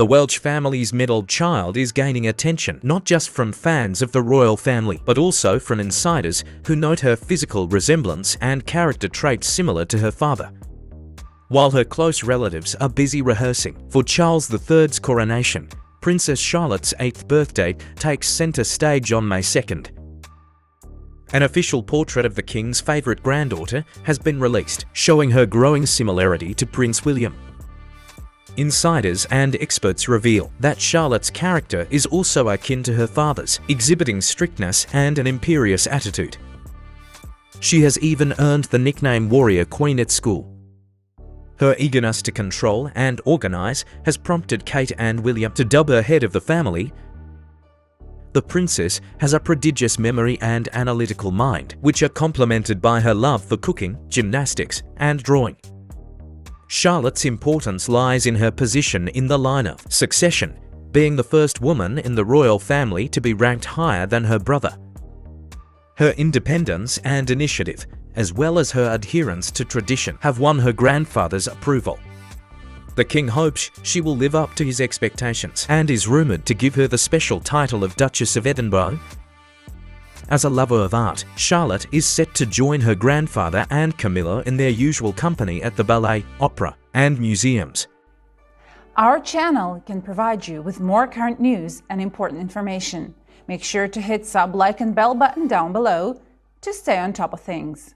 The Welsh family's middle child is gaining attention not just from fans of the royal family, but also from insiders who note her physical resemblance and character traits similar to her father. While her close relatives are busy rehearsing for Charles III's coronation, Princess Charlotte's 8th birthday takes centre stage on May 2nd. An official portrait of the King's favourite granddaughter has been released, showing her growing similarity to Prince William. Insiders and experts reveal that Charlotte's character is also akin to her father's, exhibiting strictness and an imperious attitude. She has even earned the nickname Warrior Queen at school. Her eagerness to control and organise has prompted Kate and William to dub her head of the family. The princess has a prodigious memory and analytical mind, which are complemented by her love for cooking, gymnastics and drawing. Charlotte's importance lies in her position in the line of succession, being the first woman in the royal family to be ranked higher than her brother. Her independence and initiative, as well as her adherence to tradition, have won her grandfather's approval. The king hopes she will live up to his expectations and is rumoured to give her the special title of Duchess of Edinburgh as a lover of art, Charlotte is set to join her grandfather and Camilla in their usual company at the ballet, opera, and museums. Our channel can provide you with more current news and important information. Make sure to hit sub, like, and bell button down below to stay on top of things.